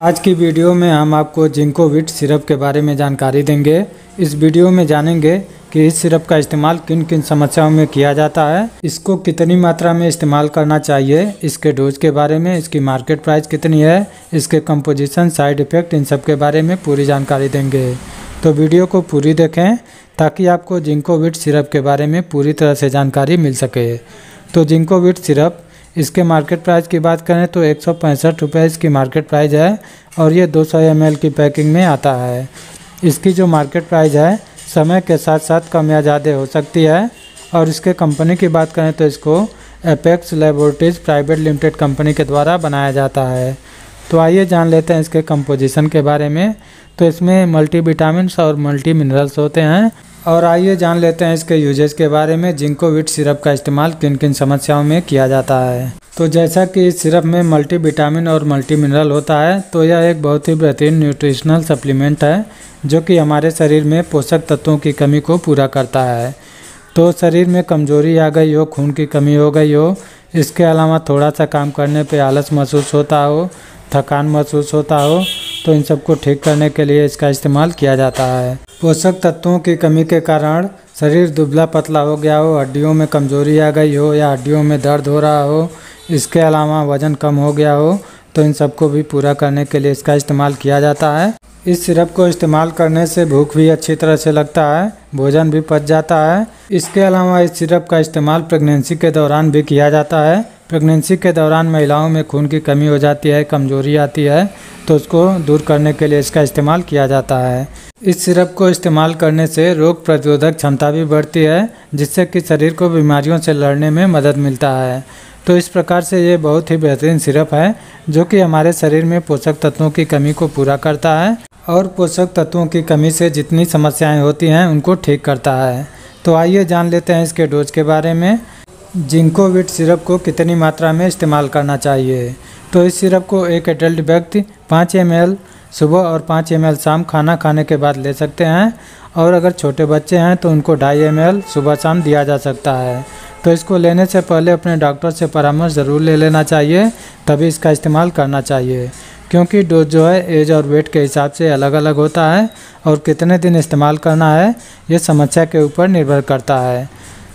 आज की वीडियो में हम आपको जिंकोविट सिरप के बारे में जानकारी देंगे। इस वीडियो में जानेंगे कि इस सिरप का इस्तेमाल किन किन समस्याओं में किया जाता है। इसको कितनी मात्रा में इस्तेमाल करना चाहिए, इसके डोज के बारे में, इसकी मार्केट प्राइस कितनी है, इसके कंपोजिशन, साइड इफ़ेक्ट, इन सब के बारे में पूरी जानकारी देंगे। तो वीडियो को पूरी देखें ताकि आपको जिंकोविट सिरप के बारे में पूरी तरह से जानकारी मिल सके। तो जिंकोविट सिरप इसके मार्केट प्राइस की बात करें तो एक सौ रुपये इसकी मार्केट प्राइस है और ये 200 सौ की पैकिंग में आता है। इसकी जो मार्केट प्राइस है, समय के साथ साथ कम या ज़्यादा हो सकती है। और इसके कंपनी की बात करें तो इसको Apex Laboratories Private Limited company के द्वारा बनाया जाता है। तो आइए जान लेते हैं इसके कंपोजिशन के बारे में। तो इसमें मल्टी विटामिन और मल्टी मिनरल्स होते हैं। और आइए जान लेते हैं इसके यूजेज के बारे में जिंकोविट सिरप का इस्तेमाल किन किन समस्याओं में किया जाता है। तो जैसा कि इस सिरप में मल्टी विटामिन और मल्टी मिनरल होता है तो यह एक बहुत ही बेहतरीन न्यूट्रिशनल सप्लीमेंट है, जो कि हमारे शरीर में पोषक तत्वों की कमी को पूरा करता है। तो शरीर में कमज़ोरी आ गई हो, खून की कमी हो गई हो, इसके अलावा थोड़ा सा काम करने पे आलस महसूस होता हो, थकान महसूस होता हो तो इन सबको ठीक करने के लिए इसका इस्तेमाल किया जाता है। पोषक तत्वों की कमी के कारण शरीर दुबला पतला हो गया हो, हड्डियों में कमज़ोरी आ गई हो या हड्डियों में दर्द हो रहा हो, इसके अलावा वज़न कम हो गया हो तो इन सबको भी पूरा करने के लिए इसका इस्तेमाल किया जाता है। इस सिरप को इस्तेमाल करने से भूख भी अच्छी तरह से लगता है, भोजन भी पच जाता है। इसके अलावा इस सिरप का इस्तेमाल प्रेगनेंसी के दौरान भी किया जाता है। प्रेगनेंसी के दौरान महिलाओं में खून की कमी हो जाती है, कमज़ोरी आती है तो उसको दूर करने के लिए इसका इस्तेमाल किया जाता है। इस सिरप को इस्तेमाल करने से रोग प्रतिरोधक क्षमता भी बढ़ती है, जिससे कि शरीर को बीमारियों से लड़ने में मदद मिलता है। तो इस प्रकार से ये बहुत ही बेहतरीन सिरप है, जो कि हमारे शरीर में पोषक तत्वों की कमी को पूरा करता है और पोषक तत्वों की कमी से जितनी समस्याएँ होती हैं, उनको ठीक करता है। तो आइए जान लेते हैं इसके डोज के बारे में। जिंकोविट सिरप को कितनी मात्रा में इस्तेमाल करना चाहिए? तो इस सिरप को एक एडल्ट व्यक्ति पाँच एम सुबह और पाँच एम शाम खाना खाने के बाद ले सकते हैं और अगर छोटे बच्चे हैं तो उनको ढाई एमएल सुबह शाम दिया जा सकता है। तो इसको लेने से पहले अपने डॉक्टर से परामर्श ज़रूर ले लेना चाहिए, तभी इसका इस्तेमाल करना चाहिए। क्योंकि डोज जो है एज और वेट के हिसाब से अलग अलग होता है और कितने दिन इस्तेमाल करना है ये समस्या के ऊपर निर्भर करता है।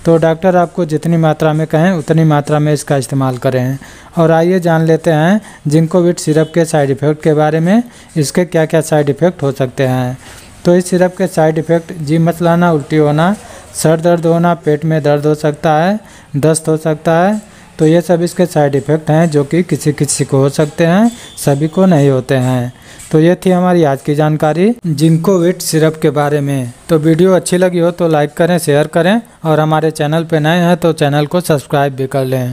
तो डॉक्टर आपको जितनी मात्रा में कहें, उतनी मात्रा में इसका इस्तेमाल करें। और आइए जान लेते हैं जिंकोविट सिरप के साइड इफ़ेक्ट के बारे में इसके क्या क्या साइड इफ़ेक्ट हो सकते हैं। तो इस सिरप के साइड इफ़ेक्ट, जी मचलाना उल्टी होना, सर दर्द होना, पेट में दर्द हो सकता है, दस्त हो सकता है तो ये सब इसके साइड इफ़ेक्ट हैं जो कि किसी किसी को हो सकते हैं, सभी को नहीं होते हैं। तो ये थी हमारी आज की जानकारी जिंकोविट सिरप के बारे में। तो वीडियो अच्छी लगी हो तो लाइक करें शेयर करें और हमारे चैनल पर नए हैं तो चैनल को सब्सक्राइब भी कर लें।